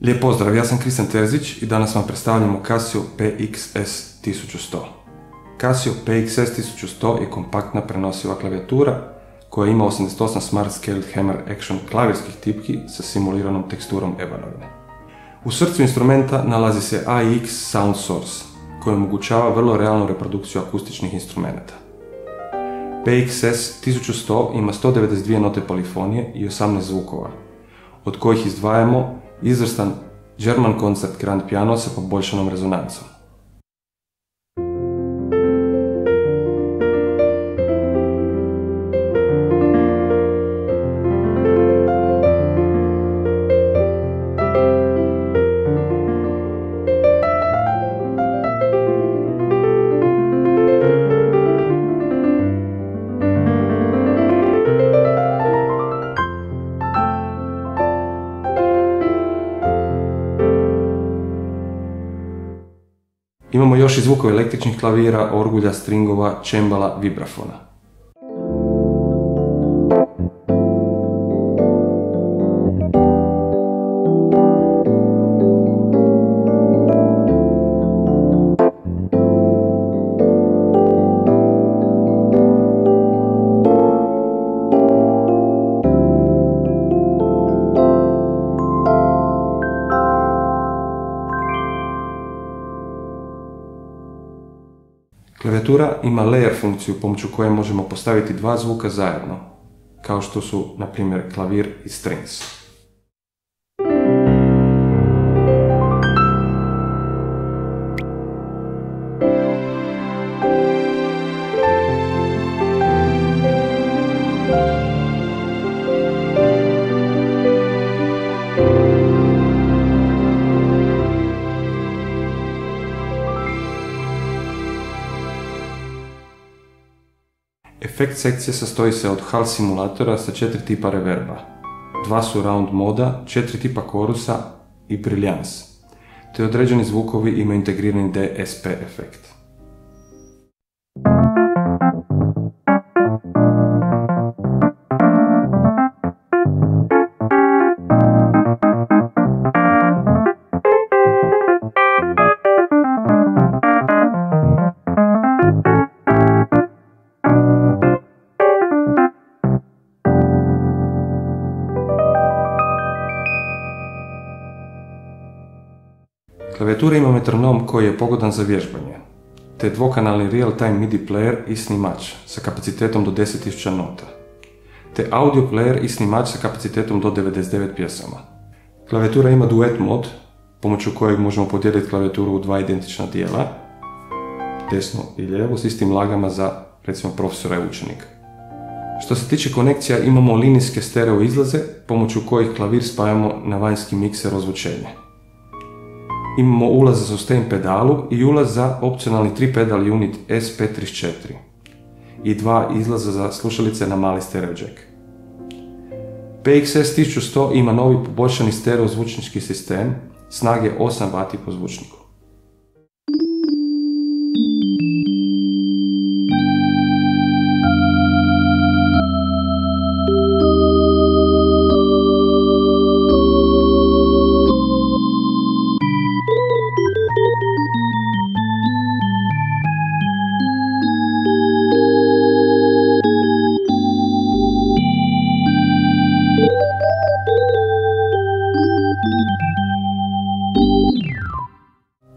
Lijep pozdrav, ja sam Kristian Terzić i danas vam predstavljamo Casio PXS 1100. Casio PXS 1100 je kompaktna prenosiva klavijatura koja ima 88 Smart Scaled Hammer Action klavirskih tipki sa simuliranom teksturom ebanovine. U srcu instrumenta nalazi se AIX Sound Source koji omogućava vrlo realnu reprodukciju akustičnih instrumenta. PXS 1100 ima 192 note polifonije i 18 zvukova, od kojih izdvajamo izvrstan German Concert Grand Piano sa poboljšanom rezonancom. Imamo još i zvukove električnih klavira, orgulja, stringova, čembala, vibrafona. Klavijatura ima layer funkciju pomoću koje možemo postaviti dva zvuka zajedno, kao što su, na primjer, klavir i strings. Efekt sekcije sastoji se od HAL simulatora sa četiri tipa reverba. Dva su round moda, četiri tipa korusa i brilliance, te određeni zvukovi imaju integrirani DSP efekt. Klavijatura ima metronom koji je pogodan za vježbanje, te dvokanalni real-time MIDI player i snimač sa kapacitetom do 10.000 nota, te audio player i snimač sa kapacitetom do 99 pjesama. Klavijatura ima duet mod, pomoću kojeg možemo podijeliti klavijaturu u dva identična dijela, desno i lijevo, s istim lagama za, recimo, profesora i učenika. Što se tiče konekcija, imamo linijske stereo izlaze, pomoću kojih klavir spajamo na vanjski mikser ozvučenje imamo ulaz za sustain pedalu i ulaz za opcionalni 3 pedal unit SP34 i dva izlaza za slušalice na mali stereo jack. PXS 1100 ima novi poboljšani stereo zvučnički sistem snage 8 W po zvučniku.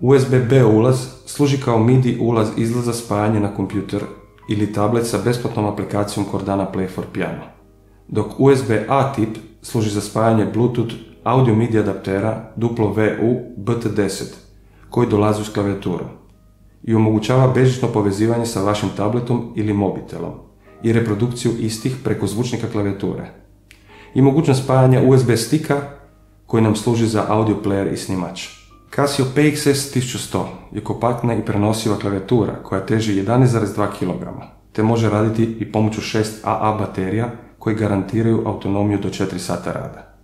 USB-B ulaz služi kao MIDI ulaz izlaz za spajanje na kompjuter ili tablet sa besplatnom aplikacijom Cordana Play for Piano, dok USB-A tip služi za spajanje Bluetooth audio MIDI adaptera WU BT10 koji dolazi uz klavijaturu i omogućava bežično povezivanje sa vašim tabletom ili mobitelom i reprodukciju istih preko zvučnika klavijature i mogućnost spajanja USB stika koji nam služi za audio player i snimač. Casio PXS 1100 je kompaktna i prenosiva klavijatura koja teži 11,2 kg, te može raditi i pomoću 6 AA baterija koji garantiraju autonomiju do 4 sata rada.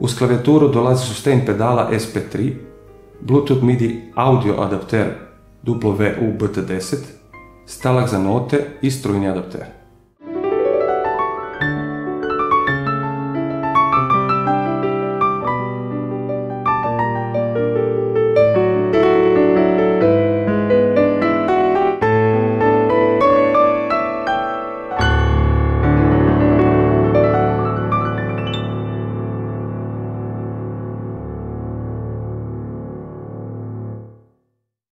Uz klavijaturu dolazi sustain pedala SP3, Bluetooth MIDI audio adapter WU BT10, stalak za note i strujni adapter.